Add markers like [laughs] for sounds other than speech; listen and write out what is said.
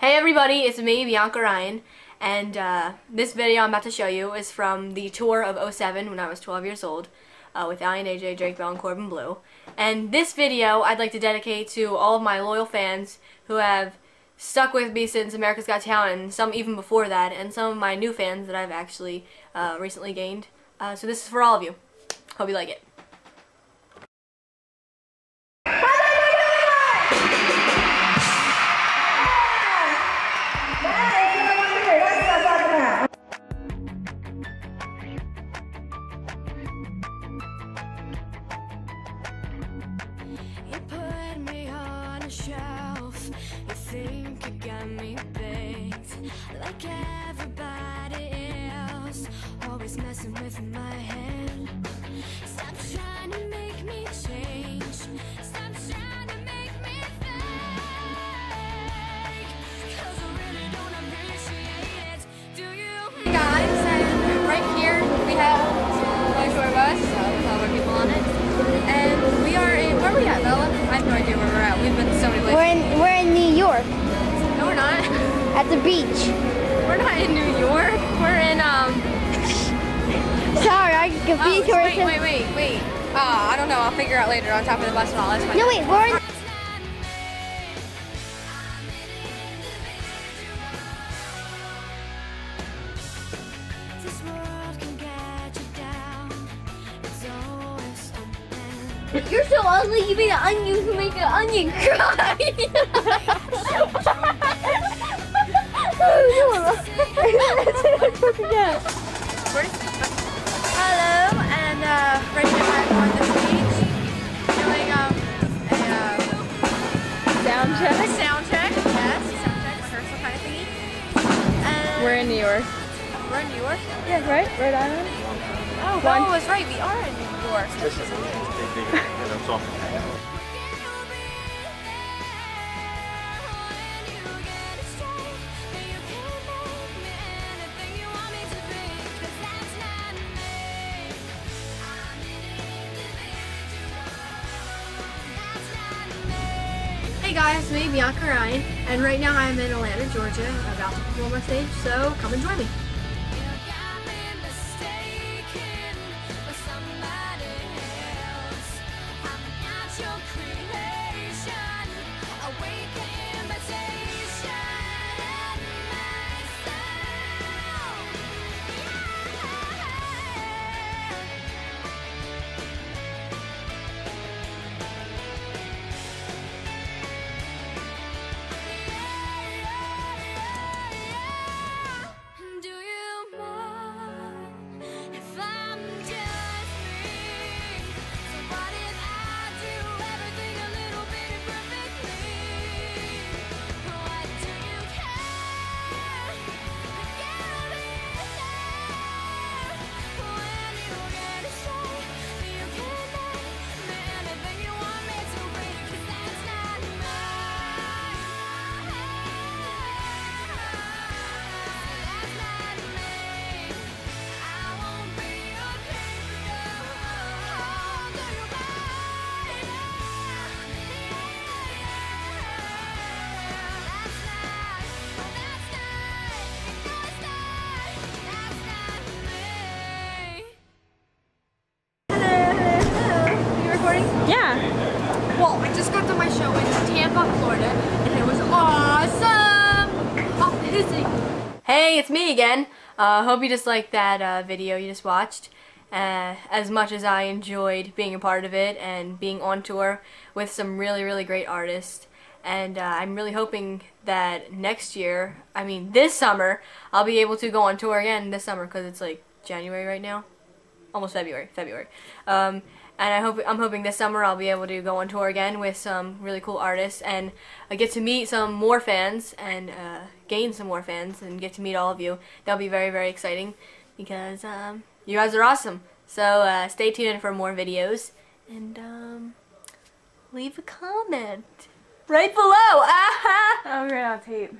Hey everybody, it's me, Bianca Ryan, and uh, this video I'm about to show you is from the tour of 07 when I was 12 years old uh, with Aly and AJ, Drake Bell, and Corbin Bleu. And this video I'd like to dedicate to all of my loyal fans who have stuck with me since America's Got Talent, and some even before that, and some of my new fans that I've actually uh, recently gained. Uh, so this is for all of you. Hope you like it. Shelf. You think you got me baked like everybody else. Always messing with my the beach. We're not in New York. We're in, um, Sorry, I oh, confused you. wait, wait, wait, wait. Uh, I don't know. I'll figure out later on top of the bus and all. That's fine. No wait, we're in This world can get you down. It's always something. You're so ugly. You made an onion who make an onion cry. [laughs] [laughs] Hello, and uh, right now I'm on the beach doing um, a uh, Sound check. sound check. Yes, sound check, rehearsal kind of thingy. And We're in New York. we're in New York. Yeah, right? Rhode Island? Oh, One. oh, that's right. We are in New York. Hey guys, me, Bianca Ryan, and right now I'm in Atlanta, Georgia, about to perform on stage, so come and join me. Florida, and it was awesome! Amazing! Hey, it's me again. Uh, hope you just liked that uh, video you just watched. Uh, as much as I enjoyed being a part of it and being on tour with some really, really great artists. And uh, I'm really hoping that next year, I mean this summer, I'll be able to go on tour again this summer because it's like January right now almost February, February. Um, and I hope I'm hoping this summer I'll be able to go on tour again with some really cool artists and uh, get to meet some more fans and uh, gain some more fans and get to meet all of you. That'll be very very exciting because um, you guys are awesome. So uh, stay tuned for more videos and um, leave a comment right below. Ah [laughs] Oh, we're tape.